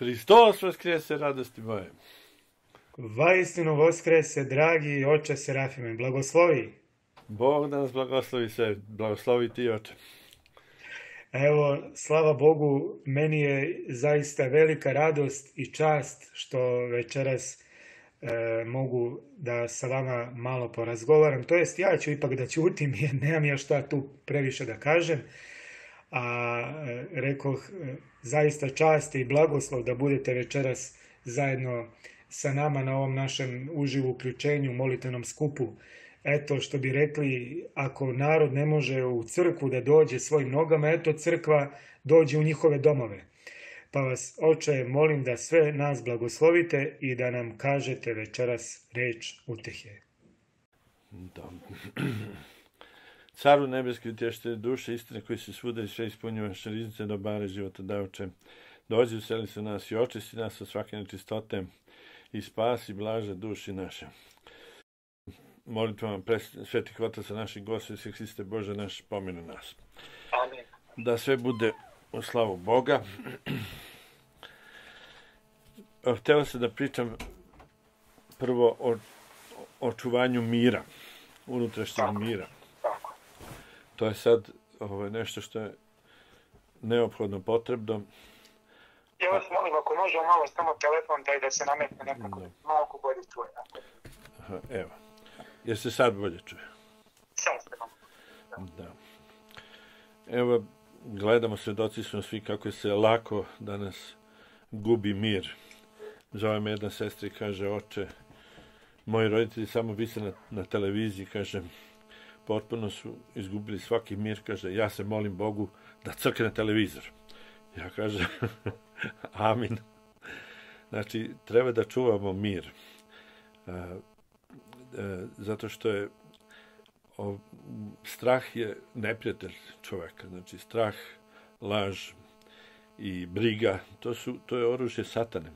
Hristos vaskrese, radosti moje. Vaistinu voskrese, dragi oče Serafime, blagoslovi. Bog da nas blagoslovi sve, blagoslovi ti oče. Evo, slava Bogu, meni je zaista velika radost i čast što večeras e, mogu da sa vama malo porazgovaram. To jest, ja ću ipak da ćutim jer nemam ja šta tu previše da kažem. A e, rekoh, e, zaista čast i blagoslov da budete večeras zajedno sa nama na ovom našem uživu uključenju, molitvenom skupu. Eto što bi rekli, ako narod ne može u crkvu da dođe svojim nogama, eto crkva dođe u njihove domove. Pa vas, oče, molim da sve nas blagoslovite i da nam kažete večeras reč utehe. Da. Caru nebeski utješte duše istine koji se svuda i sve ispunjuju riznice dobare života daoče. Dođi useli se nas i očisti nas od svake nečistote i spasi blaže duši naše. Molitvama svetih otaca naših gospe, svih Hriste Bože naš, pominu nas. Amin. Da sve bude u slavu Boga. Hteo se da pričam prvo o očuvanju mira, unutrašnjeg mira. To je sad ovo, nešto što je neophodno potrebno. Ja vas molim, ako možemo malo samo telefon taj da se nametne nekako, Da. malo bolje čuje. Aha, evo. Jer se sad bolje čuje. Sad ste vam. Da. Evo, gledamo, svedoci smo svi kako se lako danas gubi mir. Zove me jedna sestra i kaže, oče, moji roditelji samo vise na, na televiziji, kaže, potpuno su izgubili svaki mir, kaže, ja se molim Bogu da crkne televizor. Ja kaže, amin. Znači, treba da čuvamo mir. A, e, zato što je strah je neprijatelj čoveka. Znači, strah, laž i briga, to, su, to je oružje satane.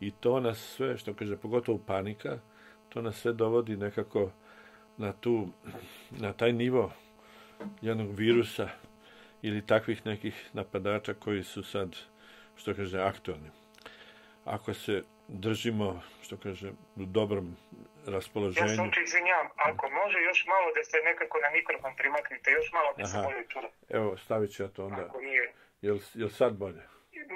I to nas sve, što kaže, pogotovo panika, to nas sve dovodi nekako na tu, na taj nivo jednog virusa ili takvih nekih napadača koji su sad, što kaže, aktualni. Ako se držimo, što kaže, u dobrom Ja se raspoloženju, izvinjam, ako može još malo da se nekako na mikrofon primaknite, još malo da se bolje čuje. evo, stavit ću ja to onda. Ako nije, Jel, jel sad bolje?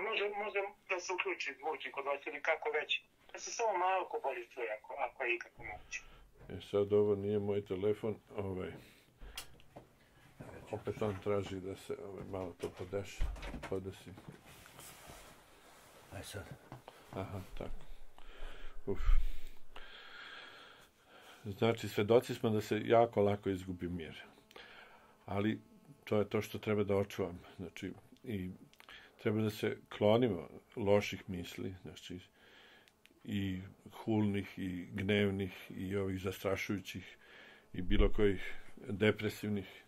može, može da se uključi zvuči kod vas ili kako već. Da se samo malo bolje čuje, ako, ako je ikako moguće. E sad ovo nije moj telefon, ovaj. Opet on traži da se ovaj, malo to podeš, podesi. Aj sad. Aha, tako. Uf. Znači, svedoci smo da se jako lako izgubi mir. Ali to je to što treba da očuvam. Znači, i treba da se klonimo loših misli, znači, i hulnih, i gnevnih, i ovih zastrašujućih, i bilo kojih depresivnih.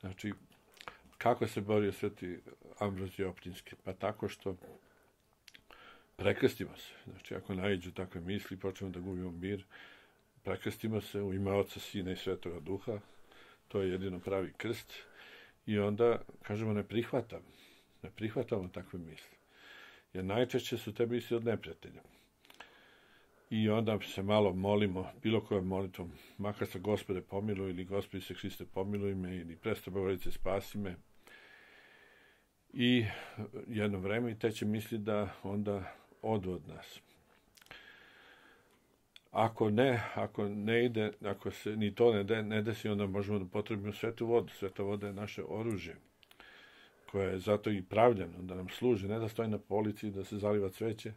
Znači, kako se borio sveti Ambrozije Optinski? Pa tako što prekrstimo se. Znači, ako naiđu takve misli, počnemo da gubimo mir, prekrstimo se u ime Oca, Sina i Svetoga Duha, to je jedino pravi krst, i onda kažemo ne prihvatam, ne prihvatamo takve misli. Jer najčešće su te misli od neprijatelja. I onda se malo molimo, bilo kojom molitvom, makar sa Gospode pomiluj ili Gospodi se Hriste pomiluj me ili Presta Bogorodice spasi me. I jedno vreme i te će misli da onda odu od nas. Ako ne, ako ne ide, ako se ni to ne, de, ne desi, onda možemo da potrebimo svetu vodu. Sveta voda je naše oružje, koje je zato i pravljeno, da nam služi, ne da stoji na polici, da se zaliva cveće,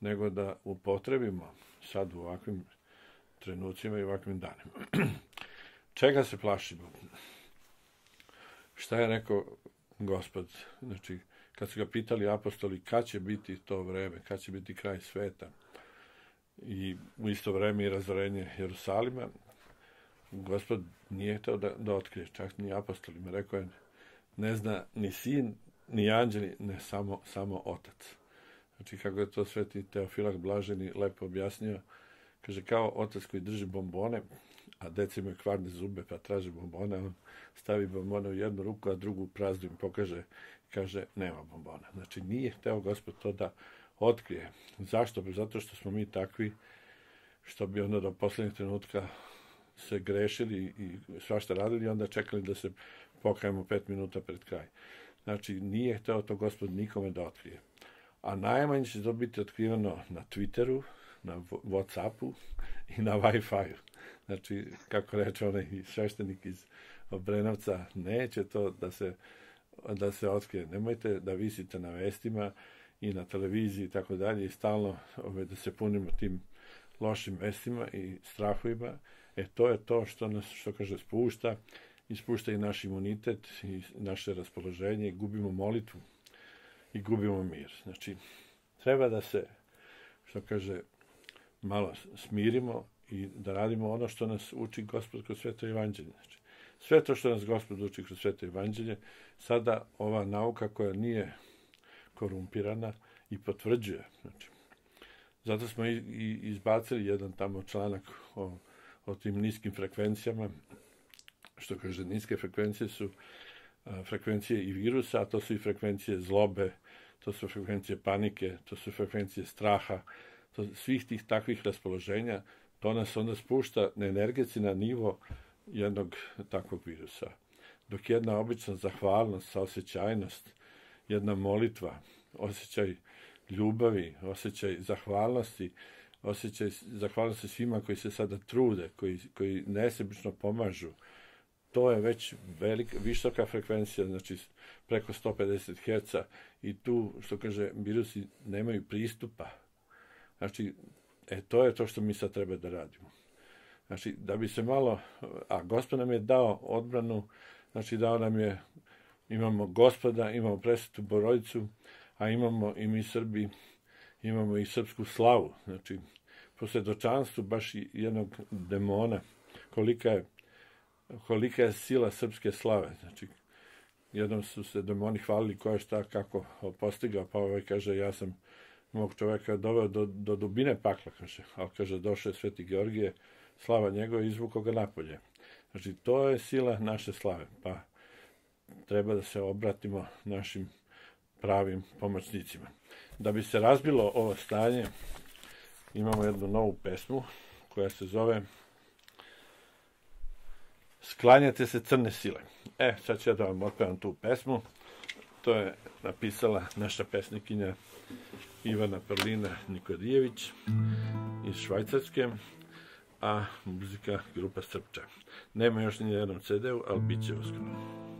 nego da upotrebimo sad u ovakvim trenucima i ovakvim danima. Čega se plašimo? Šta je rekao gospod? Znači, kad su ga pitali apostoli kad će biti to vreme, kad će biti kraj sveta i u isto vreme i razvorenje Jerusalima, gospod nije hteo da, da otkrije, čak ni apostolima. Rekao je, ne zna ni sin, ni anđeli, ne samo, samo otac. Znači, kako je to sveti Teofilak Blaženi lepo objasnio, kaže, kao otac koji drži bombone, a deca imaju kvarne zube, pa traže bombone, on stavi bombone u jednu ruku, a drugu praznu im pokaže, kaže, nema bombona. Znači, nije hteo gospod to da otkrije. Zašto? Zato što smo mi takvi što bi onda do posljednjeg trenutka se grešili i svašta radili onda čekali da se pokajemo pet minuta pred kraj. Znači, nije hteo to gospod nikome da otkrije. A najmanje će to biti otkriveno na Twitteru, na Whatsappu i na Wi-Fi-u. Znači, kako reče onaj sveštenik iz Obrenovca, neće to da se, da se otkrije. Nemojte da visite na vestima i na televiziji i tako dalje i stalno ove, da se punimo tim lošim vestima i strahovima. E, to je to što nas, što kaže, spušta ispušta i naš imunitet i naše raspoloženje gubimo molitvu i gubimo mir. Znači, treba da se, što kaže, malo smirimo i da radimo ono što nas uči Gospod kroz sveto evanđelje. Znači, sve to što nas Gospod uči kroz sveto evanđelje, sada ova nauka koja nije korumpirana i potvrđuje. Znači, zato smo i, izbacili jedan tamo članak o, o tim niskim frekvencijama što kaže, niske frekvencije su a, frekvencije i virusa, a to su i frekvencije zlobe, to su frekvencije panike, to su frekvencije straha, to, svih tih takvih raspoloženja, to nas onda spušta na energeci na nivo jednog takvog virusa. Dok jedna obična zahvalnost, saosećajnost, jedna molitva, osjećaj ljubavi, osjećaj zahvalnosti, osjećaj zahvalnosti svima koji se sada trude, koji, koji nesebično pomažu, to je već velika, visoka frekvencija, znači preko 150 Hz i tu, što kaže, virusi nemaju pristupa. Znači, e, to je to što mi sad treba da radimo. Znači, da bi se malo, a gospod nam je dao odbranu, znači dao nam je, imamo gospoda, imamo presvetu borodicu, a imamo i mi Srbi, imamo i srpsku slavu. Znači, po svedočanstvu baš jednog demona, kolika je kolika je sila srpske slave. Znači, jednom su se demoni hvalili ko je šta kako postigao, pa ovaj kaže, ja sam mog čoveka doveo do, do dubine pakla, kaže, ali kaže, došao je Sveti Georgije, slava njegova izvuko ga napolje. Znači, to je sila naše slave, pa treba da se obratimo našim pravim pomoćnicima. Da bi se razbilo ovo stanje, imamo jednu novu pesmu koja se zove Sklanjate se crne sile. E, sad ću ja da vam otpevam tu pesmu. To je napisala naša pesnikinja Ivana Perlina Nikodijević iz Švajcarske, a muzika grupa Srpča. Nema još ni jednom CD-u, ali bit će uskoro.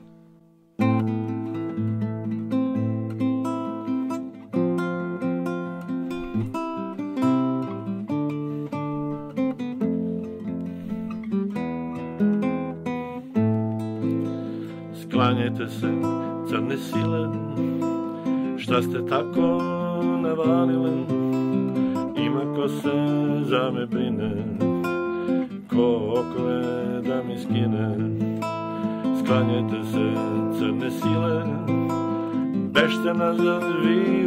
Sklanjajte se, crne sile, šta ste tako navalile, ima ko se za me brine, ko okove da mi skine. Sklanjajte se, crne sile, bešte nazad vi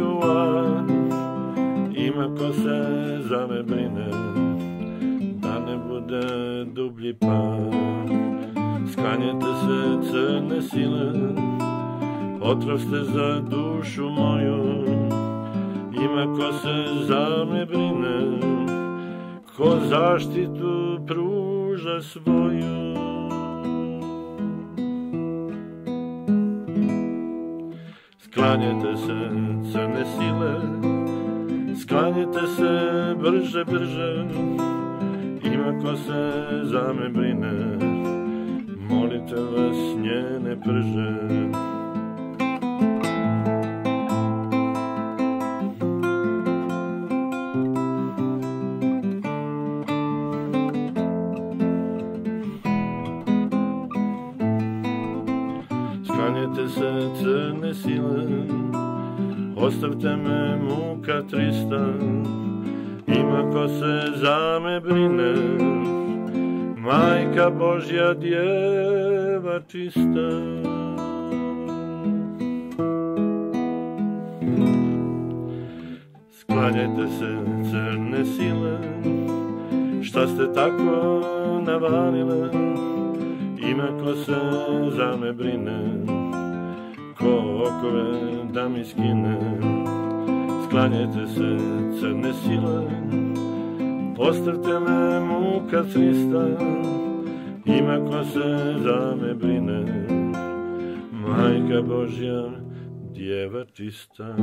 ima ko se za me brine, da ne bude dublji pan. Sklanjate se crne sile, otrov za dušu moju, ima ko se za me brine, ko zaštitu pruža svoju. Sklanjate se crne sile, sklanjate se brže, brže, ima ko se za me brine, molite vas njene prže. Sklanjete se crne sile, ostavte me muka trista, ima ko se za me brine, Majka Božja djeva čista. Sklanjajte se crne sile, šta ste tako navalile, ima ko se za me brine, ko okove da mi skine. klanjajte se crne sile, ostavte me muka trista, ima ko se za me brine, majka Božja, djeva čista.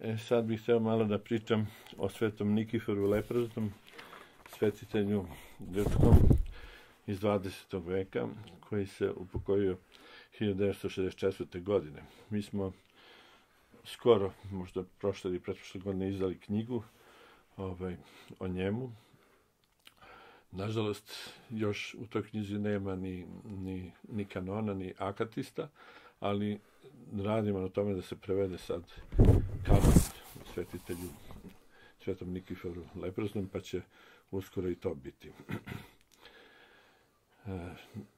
E, sad bih htio malo da pričam o svetom Nikiforu Leproznom, svetitelju grčkom iz 20. veka, koji se upokojio 1964. godine. Mi smo skoro, možda prošle ili pretprošle godine, izdali knjigu ovaj, o njemu. Nažalost, još u toj knjizi nema ni, ni, ni kanona, ni akatista, ali radimo na tome da se prevede sad kanon svetitelju svetom Nikiforu Leproznom, pa će uskoro i to biti.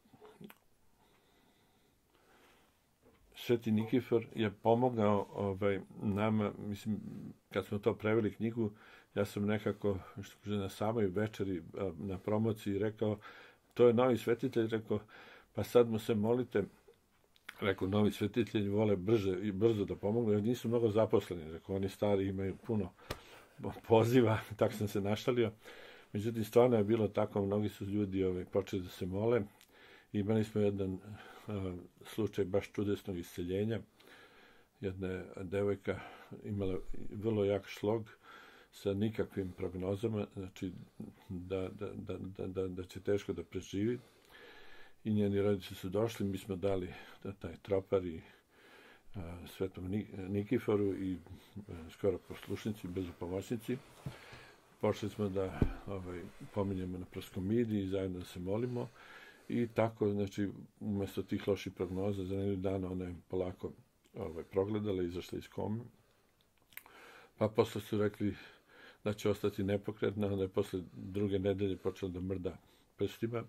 Sveti Nikifor je pomogao ovaj, nama, mislim, kad smo to preveli knjigu, ja sam nekako, što na samoj večeri na promociji rekao, to je novi svetitelj, rekao, pa sad mu se molite, rekao, novi svetitelji vole brže i brzo da pomogu, jer nisu mnogo zaposleni, rekao, oni stari imaju puno poziva, tako sam se našalio. Međutim, stvarno je bilo tako, mnogi su ljudi ovaj, počeli da se mole. Imali smo jedan slučaj baš čudesnog isceljenja. Jedna devojka imala vrlo jak šlog sa nikakvim prognozama, znači da, da, da, da, će teško da preživi. I njeni roditelji su došli, mi smo dali da taj tropar i a, svetom Nikiforu i a, skoro poslušnici, bez pomoćnici počeli smo da ovaj, pominjemo na proskomidi i zajedno da se molimo i tako, znači, umesto tih loših prognoza, za nedelju dana ona je polako ovaj, progledala izašla iz kome. Pa posle su rekli da će ostati nepokretna, onda je posle druge nedelje počela da mrda prstima.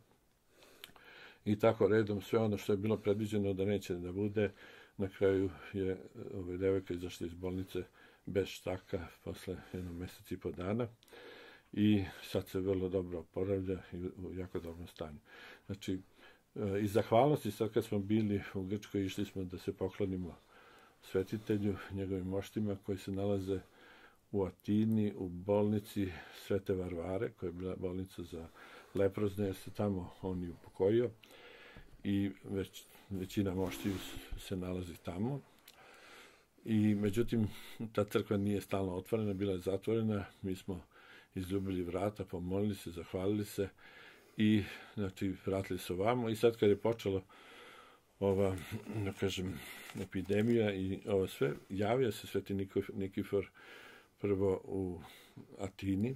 I tako redom sve ono što je bilo predviđeno da neće da bude, na kraju je ovaj, devojka izašla iz bolnice bez štaka posle jednog meseca i po dana i sad se vrlo dobro oporavlja i u jako dobrom stanju. Znači, e, iz zahvalnosti sad kad smo bili u Grčkoj išli smo da se poklonimo svetitelju, njegovim moštima koji se nalaze u Atini, u bolnici Svete Varvare, koja je bila bolnica za leprozne, jer se tamo on i upokojio i već, većina moštiju se nalazi tamo. I međutim, ta crkva nije stalno otvorena, bila je zatvorena, mi smo izljubili vrata, pomolili se, zahvalili se i znači vratili se ovamo i sad kad je počelo ova, da kažem, epidemija i ovo sve, javio se Sveti Nikifor prvo u Atini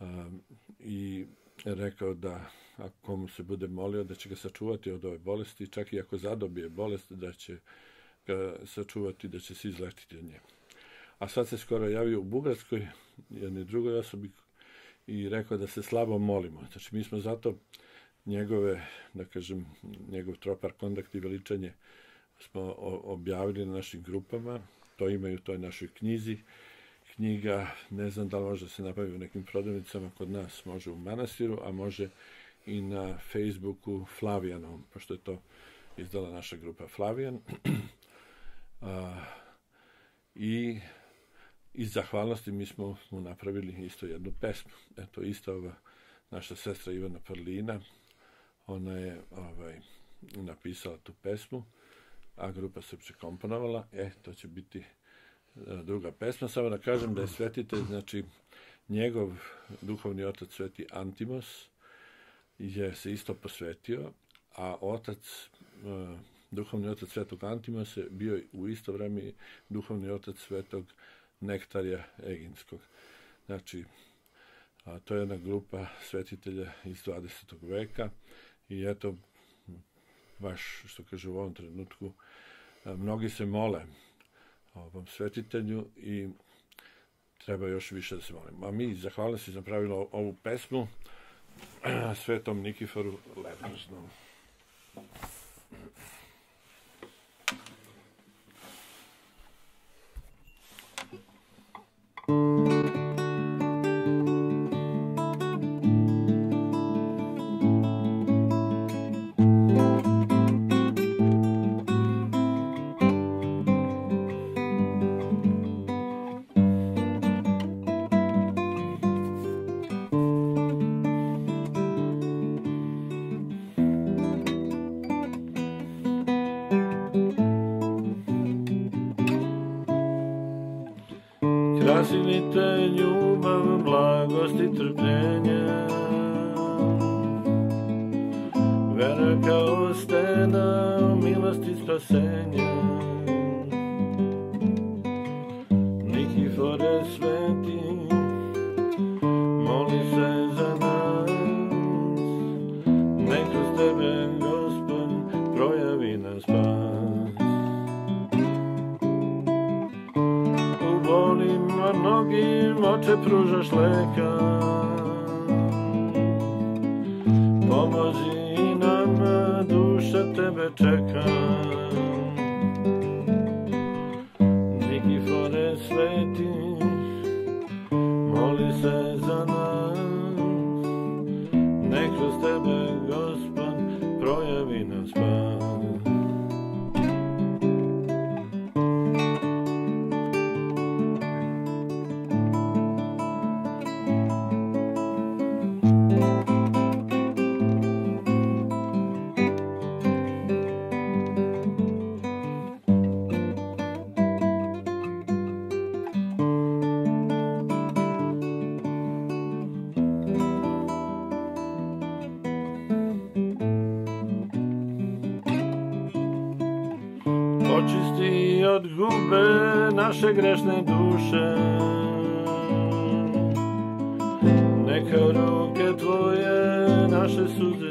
a, i rekao da ako mu se bude molio da će ga sačuvati od ove bolesti, čak i ako zadobije bolest, da će ga sačuvati, da će se izletiti od nje. A sad se skoro javio u Bugarskoj, jednoj drugoj osobi, i rekao da se slabo molimo. Znači, mi smo zato njegove, da kažem, njegov tropar kontakt i veličanje smo objavili na našim grupama, to imaju u toj našoj knjizi. Knjiga, ne znam da li može se nabavi u nekim prodavnicama, kod nas može u manastiru, a može i na Facebooku Flavijanom, pošto je to izdala naša grupa Flavijan. a, I iz zahvalnosti mi smo mu napravili isto jednu pesmu. Eto, isto ova naša sestra Ivana Parlina, ona je ovaj, napisala tu pesmu, a grupa se prekomponovala. E, to će biti e, druga pesma. Samo da kažem da je svetitelj, znači, njegov duhovni otac sveti Antimos je se isto posvetio, a otac, e, duhovni otac svetog Antimosa bio u isto vreme duhovni otac svetog nektarja Eginskog. Znači, a, to je jedna grupa svetitelja iz 20. veka i eto, baš što kaže u ovom trenutku, mnogi se mole ovom svetitelju i treba još više da se molimo. A mi, zahvalno se, napravili ovu pesmu svetom Nikiforu Leprosnom. Milosti spasenja. Nikifore sveti, moli se za nas. Nek kroz tebe, Gospod, projavi nas spas. U bolima mnogim oče pružaš leka. Pomozi duša tebe naše grešne duše. Neka ruke tvoje naše suze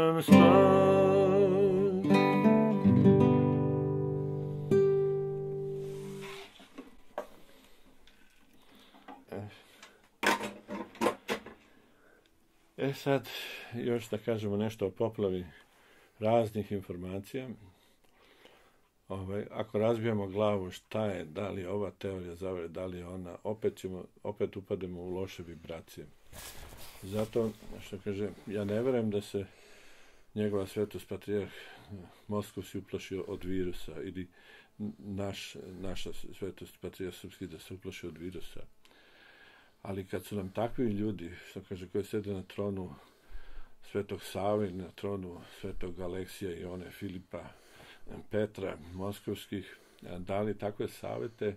nam spas. E sad, još da kažemo nešto o poplavi raznih informacija. Ovaj, ako razbijemo glavu šta je, da li je ova teorija zavere, da li je ona, opet, ćemo, opet upademo u loše vibracije. Zato, što kaže, ja ne verujem da se njegova svetost patrijarh Moskov si uplašio od virusa ili naš, naša svetost patrijarh Srpski da se uplaši od virusa. Ali kad su nam takvi ljudi, što kaže, koji sede na tronu Svetog Save, na tronu Svetog Aleksija i one Filipa, Petra Moskovskih dali takve savete,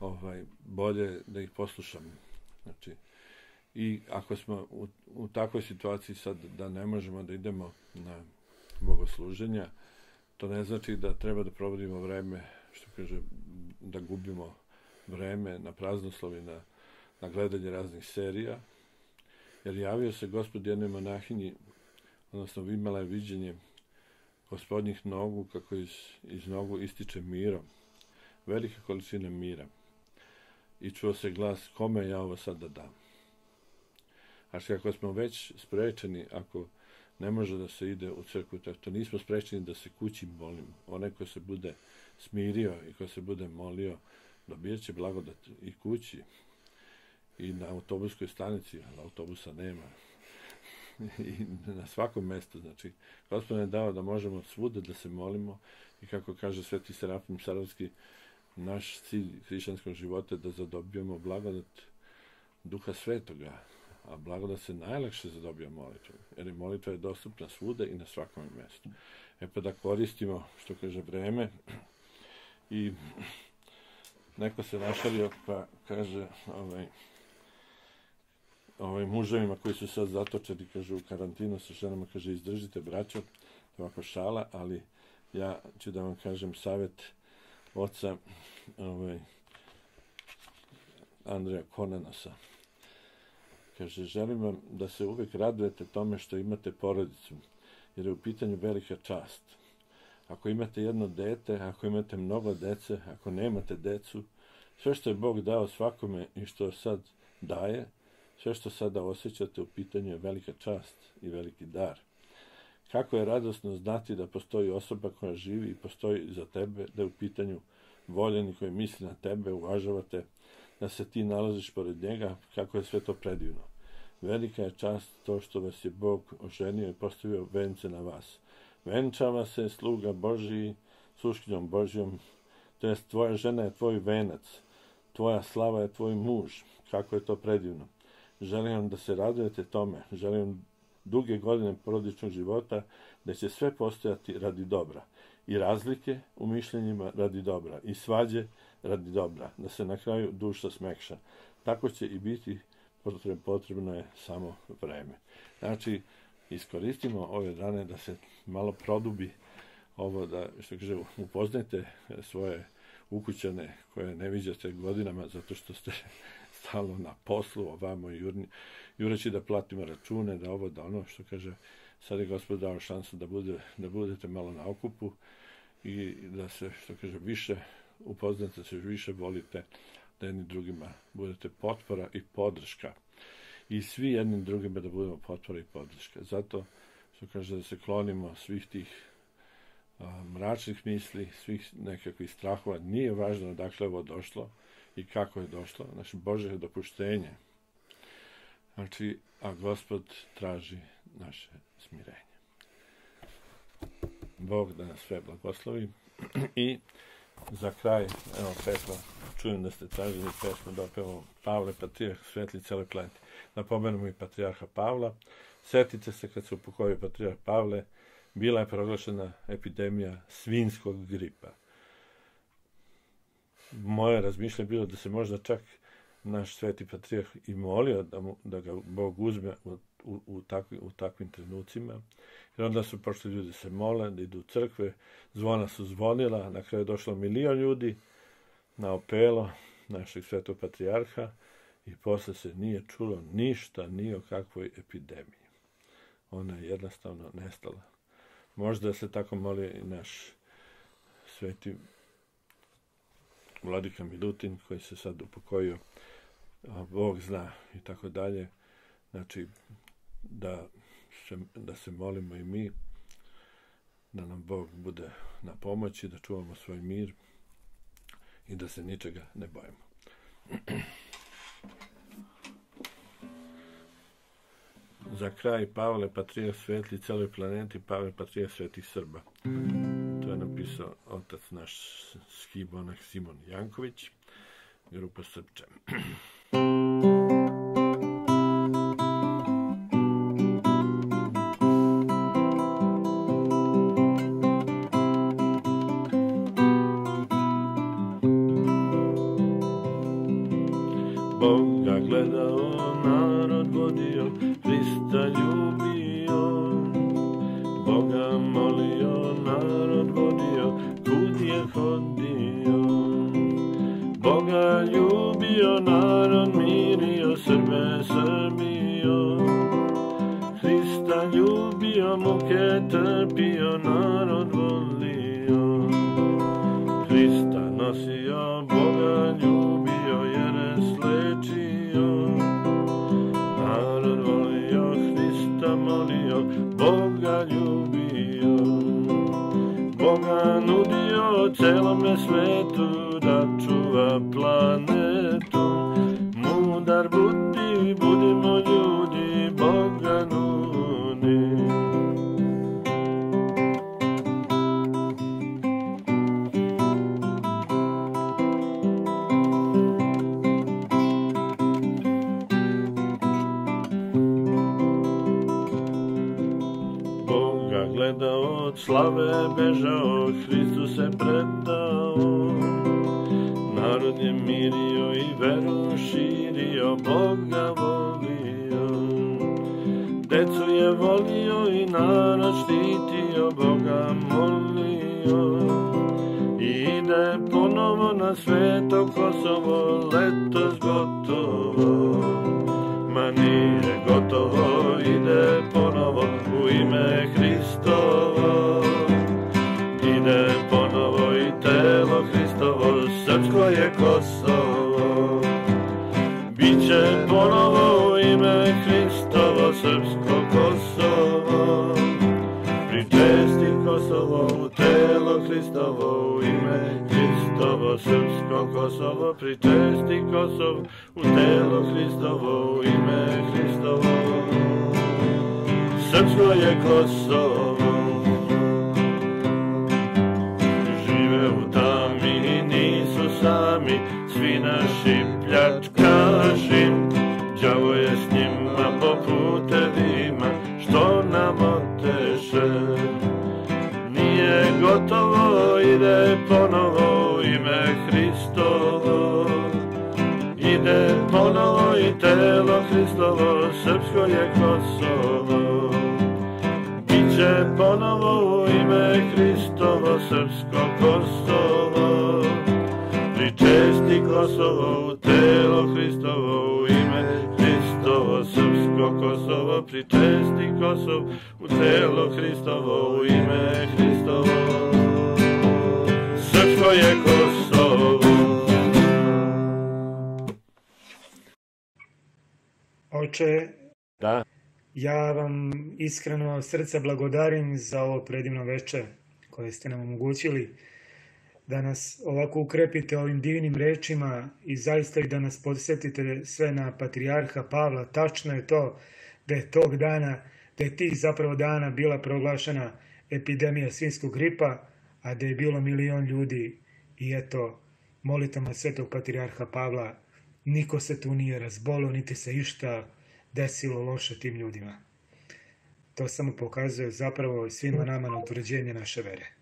ovaj, bolje da ih poslušam. Znači, i ako smo u, u takvoj situaciji sad da ne možemo da idemo na bogosluženja, to ne znači da treba da provodimo vreme, što kaže, da gubimo vreme na praznoslovi, na, na gledanje raznih serija, jer javio se gospod jednoj monahinji, odnosno imala je viđenje gospodnjih nogu, kako iz, iz nogu ističe mirom, velike količine mira. I čuo se glas, kome ja ovo sad da dam? A kako smo već sprečeni, ako ne može da se ide u crkvu, to nismo sprečeni da se kući molimo. Onaj ko se bude smirio i ko se bude molio, dobijat će blagodat i kući i na autobuskoj stanici, ali autobusa nema. I na svakom mestu, znači, Gospod je dao da možemo svuda da se molimo i kako kaže Sveti Serafim Sarovski, naš cilj hrišćanskog života je da zadobijemo blagodat Duha Svetoga, a blagodat se najlakše zadobija molitvom, jer molitva je dostupna svuda i na svakom mestu. E pa da koristimo, što kaže, vreme i neko se našalio pa kaže, ovaj, ovaj, muževima koji su sad zatočeni, kaže, u karantinu sa ženama, kaže, izdržite, braćo, to je ovako šala, ali ja ću da vam kažem savjet oca ovaj, Andreja Konanasa. Kaže, želim vam da se uvek radujete tome što imate porodicu, jer je u pitanju velika čast. Ako imate jedno dete, ako imate mnogo dece, ako nemate decu, sve što je Bog dao svakome i što sad daje, sve što sada osjećate u pitanju je velika čast i veliki dar. Kako je radosno znati da postoji osoba koja živi i postoji za tebe, da je u pitanju voljeni koji misli na tebe, uvažavate, da se ti nalaziš pored njega, kako je sve to predivno. Velika je čast to što vas je Bog oženio i postavio vence na vas. Venčava se sluga Božiji, suškinjom Božijom, to jest tvoja žena je tvoj venac, tvoja slava je tvoj muž, kako je to predivno. Želim vam da se radujete tome, želim duge godine porodičnog života, da će sve postojati radi dobra. I razlike u mišljenjima radi dobra. I svađe radi dobra. Da se na kraju duša smekša. Tako će i biti potrebno je samo vreme. Znači, iskoristimo ove dane da se malo produbi ovo da, što kaže, upoznajte svoje ukućane koje ne viđate godinama zato što ste stalno na poslu, ovamo jurni, jureći da platimo račune, da ovo, da ono, što kaže, sad je gospod dao šansu da, bude, da budete malo na okupu i da se, što kaže, više upoznate, se više volite, da jednim drugima budete potpora i podrška. I svi jednim drugima da budemo potpora i podrška. Zato, što kaže, da se klonimo svih tih a, mračnih misli, svih nekakvih strahova. Nije važno odakle ovo došlo, i kako je došlo. Znači, Bože je dopuštenje. Znači, a Gospod traži naše smirenje. Bog da nas sve blagoslovi. I za kraj, evo pesma, čujem da ste tražili pesmu da opevamo Pavle, patrijarh svetli celoj planeti. Napomenemo i patrijarha Pavla. Setite se kad se upokojio patrijarh Pavle, bila je proglašena epidemija svinskog gripa moje razmišljanje bilo da se možda čak naš sveti patrijah i molio da, mu, da ga Bog uzme u, u, u, takvi, u takvim trenucima. Jer onda su pošli ljudi se mole, da idu u crkve, zvona su zvonila, na kraju je došlo milion ljudi na opelo našeg svetog patrijarha i posle se nije čulo ništa, ni o kakvoj epidemiji. Ona je jednostavno nestala. Možda se tako moli i naš sveti Vladika Milutin koji se sad upokojio, a Bog zna i tako dalje. Znači, da se, da se molimo i mi, da nam Bog bude na pomoći, da čuvamo svoj mir i da se ničega ne bojimo. Za kraj Pavle Patrija Svetli celoj planeti, Pavle Patrija Svetih Srba je napisao otac naš skibonak Simon Janković, grupa Srpče. Boga trpio, narod volio. Hrista nosio, Boga ljubio, jer je slečio. Narod volio, Hrista molio, Boga ljubio. Boga nudio celome svetu bežao, Hristu se predao. Narod je mirio i veru širio, Boga volio. Decu je volio i narod štitio, Boga molio. Ide ponovo na sveto Kosovo, letos gotovo. Ma nije gotovo, ide ponovo u ime Hristovo. Ponovo ime Hristovo, srpsko Kosovo. Pričesti Kosovo telo Hristovo, u ime Hristovo, srpsko Kosovo. Pričesti Kosovo u telo Hristovo, u ime Hristovo. Srpsko je Kosovo. Žive u tami, nisu sami, svi naši pljačkaši. Ide ponovo ime Hristovo. Ide ponovo i telo Hristovo, srpsko je Kosovo. Biće ponovo ime Hristovo, srpsko Kosovo. Pričesti Kosovo telo Hristovo, ime Hristovo, srpsko Kosovo. Pričesti Kosovo u telo Hristovo, u ime Hristovo. Je Kosovo. Oče, Da, ja vam iskreno od srca blagodarim za ovo predivno veče koje ste nam omogućili, da nas ovako ukrepite ovim divnim rečima i zaista i da nas podsjetite sve na patrijarha Pavla. Tačno je to da je tog dana, da je tih zapravo dana bila proglašena epidemija svinskog gripa, a da je bilo milion ljudi i eto, molitama svetog patrijarha Pavla, niko se tu nije razbolio, niti se išta desilo loše tim ljudima. To samo pokazuje zapravo svima nama na utvrđenje naše vere.